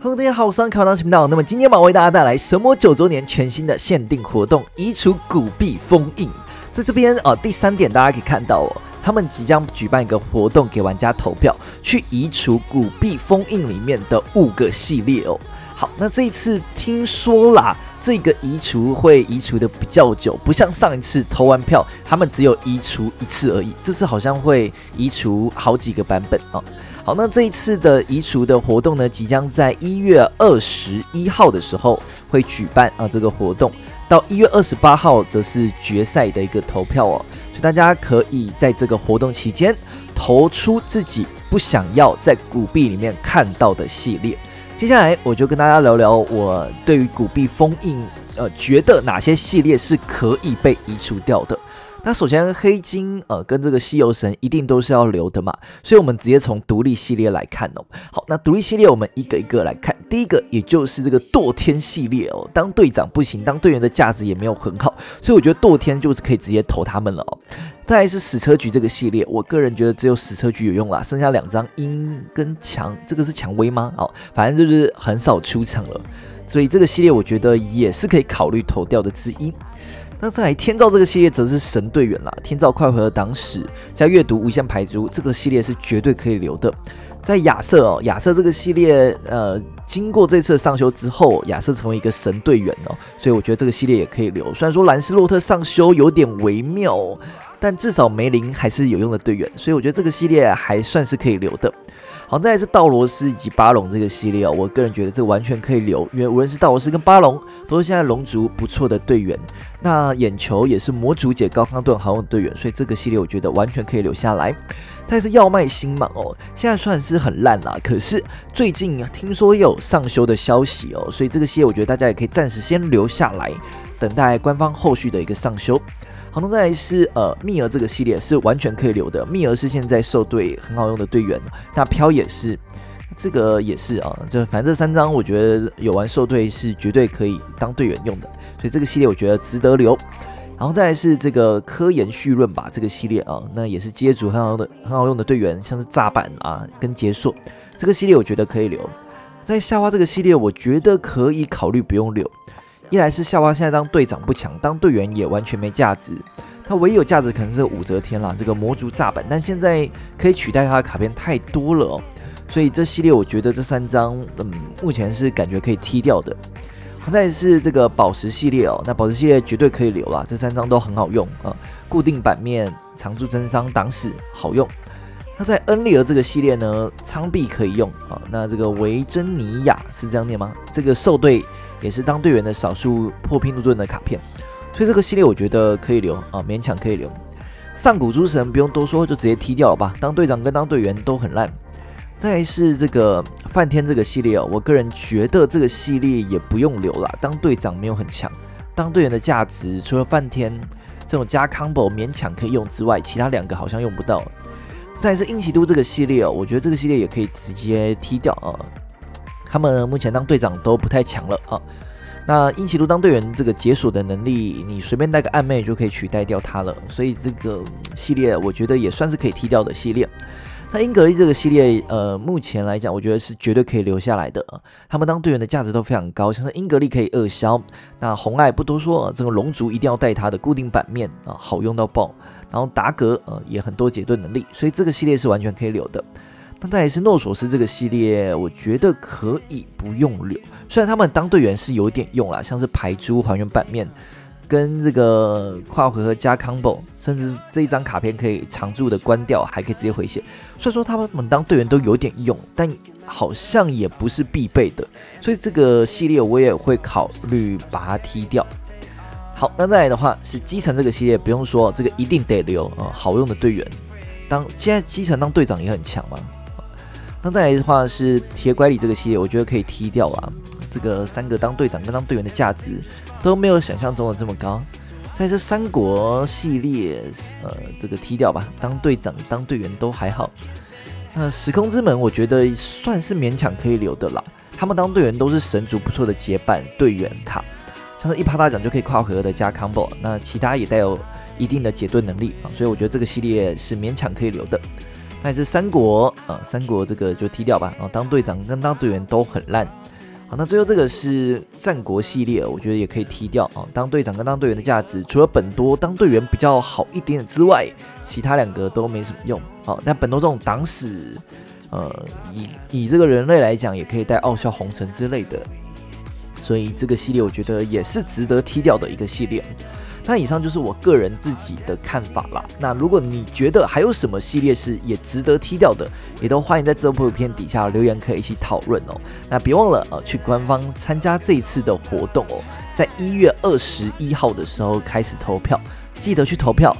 Hello，大家好，我是考堂频道。那么今天嘛，为大家带来神魔九周年全新的限定活动——移除古币封印。在这边呃，第三点大家可以看到哦，他们即将举办一个活动，给玩家投票去移除古币封印里面的五个系列哦。好，那这一次听说啦，这个移除会移除的比较久，不像上一次投完票，他们只有移除一次而已。这次好像会移除好几个版本哦。好，那这一次的移除的活动呢，即将在一月二十一号的时候会举办啊，这个活动到一月二十八号则是决赛的一个投票哦，所以大家可以在这个活动期间投出自己不想要在古币里面看到的系列。接下来我就跟大家聊聊我对于古币封印，呃，觉得哪些系列是可以被移除掉的。那首先，黑金呃跟这个西游神一定都是要留的嘛，所以我们直接从独立系列来看哦。好，那独立系列我们一个一个来看。第一个也就是这个堕天系列哦，当队长不行，当队员的价值也没有很好，所以我觉得堕天就是可以直接投他们了哦。再来是史车局这个系列，我个人觉得只有史车局有用啦，剩下两张鹰跟蔷，这个是蔷薇吗？哦，反正就是很少出场了，所以这个系列我觉得也是可以考虑投掉的之一。那再来天照这个系列则是神队员啦，天照快回合挡史加阅读无限牌组，这个系列是绝对可以留的。在亚瑟哦，亚瑟这个系列，呃，经过这次上修之后，亚瑟成为一个神队员哦，所以我觉得这个系列也可以留。虽然说兰斯洛特上修有点微妙，但至少梅林还是有用的队员，所以我觉得这个系列还算是可以留的。好，再来是道罗斯以及巴龙这个系列哦，我个人觉得这个完全可以留，因为无论是道罗斯跟巴龙，都是现在龙族不错的队员。那眼球也是魔族姐高康顿好用的队员，所以这个系列我觉得完全可以留下来。但是要卖星芒哦，现在算是很烂啦，可是最近听说有上修的消息哦，所以这个系列我觉得大家也可以暂时先留下来，等待官方后续的一个上修。然后再来是呃，蜜儿这个系列是完全可以留的。蜜儿是现在兽队很好用的队员，那飘也是，这个也是啊。就反正这三张，我觉得有玩兽队是绝对可以当队员用的，所以这个系列我觉得值得留。然后再来是这个科研绪论吧，这个系列啊，那也是接组很好用的很好用的队员，像是炸板啊跟杰硕，这个系列我觉得可以留。在夏花这个系列，我觉得可以考虑不用留。一来是夏娃现在当队长不强，当队员也完全没价值。他唯一有价值可能是武则天啦，这个魔族炸本，但现在可以取代他的卡片太多了哦。所以这系列我觉得这三张，嗯，目前是感觉可以踢掉的。好再是这个宝石系列哦，那宝石系列绝对可以留啦，这三张都很好用啊。固定版面常驻真伤挡死好用。那在恩利尔这个系列呢，仓币可以用啊。那这个维珍尼亚是这样念吗？这个兽队。也是当队员的少数破拼路盾的卡片，所以这个系列我觉得可以留啊，勉强可以留。上古诸神不用多说，就直接踢掉吧。当队长跟当队员都很烂。再是这个梵天这个系列哦，我个人觉得这个系列也不用留了。当队长没有很强，当队员的价值除了梵天这种加 combo 勉强可以用之外，其他两个好像用不到。再是英奇都这个系列哦，我觉得这个系列也可以直接踢掉啊。他们目前当队长都不太强了啊。那英奇路当队员这个解锁的能力，你随便带个暗妹就可以取代掉他了。所以这个系列我觉得也算是可以踢掉的系列。那英格丽这个系列，呃，目前来讲，我觉得是绝对可以留下来的啊。他们当队员的价值都非常高，像是英格丽可以二消，那红爱不多说，这个龙族一定要带他的固定版面啊，好用到爆。然后达格呃也很多解盾能力，所以这个系列是完全可以留的。那再来是诺索斯这个系列，我觉得可以不用留。虽然他们当队员是有点用啦，像是排珠还原版面，跟这个跨回合加 combo，甚至这一张卡片可以常驻的关掉，还可以直接回血。虽然说他们当队员都有点用，但好像也不是必备的。所以这个系列我也会考虑把它踢掉。好，那再来的话是基层这个系列，不用说，这个一定得留啊，好用的队员。当现在基层当队长也很强嘛。那再来的话是铁拐李这个系列，我觉得可以踢掉啊。这个三个当队长跟当队员的价值都没有想象中的这么高。在这三国系列，呃，这个踢掉吧。当队长、当队员都还好。那时空之门，我觉得算是勉强可以留的啦。他们当队员都是神族不错的结伴队员卡，像是一趴大奖就可以跨回合的加 combo。那其他也带有一定的解盾能力啊，所以我觉得这个系列是勉强可以留的。那也是三国啊，三国这个就踢掉吧。啊当队长跟当队员都很烂。好，那最后这个是战国系列，我觉得也可以踢掉啊。当队长跟当队员的价值，除了本多当队员比较好一点点之外，其他两个都没什么用。好，那本多这种党史，呃，以以这个人类来讲，也可以带傲笑红尘之类的，所以这个系列我觉得也是值得踢掉的一个系列。那以上就是我个人自己的看法啦。那如果你觉得还有什么系列是也值得踢掉的，也都欢迎在这部影片底下留言，可以一起讨论哦。那别忘了呃，去官方参加这一次的活动哦，在一月二十一号的时候开始投票，记得去投票，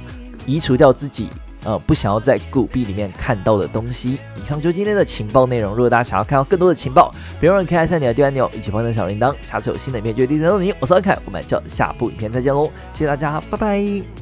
移除掉自己。呃，不想要在古币里面看到的东西。以上就是今天的情报内容。如果大家想要看到更多的情报，别忘了可以按下你的订阅按钮，一起放上小铃铛。下次有新的影片就会第一时间你。我是阿凯，我们就下部影片再见喽！谢谢大家，拜拜。